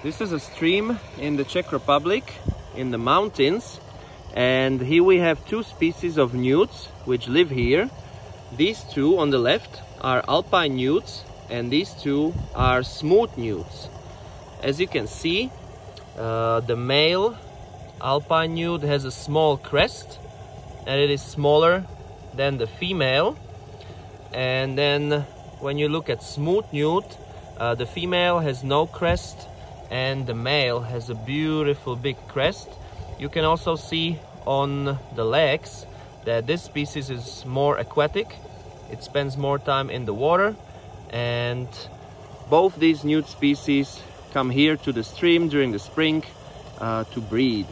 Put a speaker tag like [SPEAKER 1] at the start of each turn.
[SPEAKER 1] This is a stream in the Czech Republic in the mountains and here we have two species of newts which live here. These two on the left are alpine newts and these two are smooth newts. As you can see uh, the male alpine newt has a small crest and it is smaller than the female and then when you look at smooth newt uh, the female has no crest and the male has a beautiful big crest. You can also see on the legs that this species is more aquatic. It spends more time in the water and both these newt species come here to the stream during the spring uh, to breed.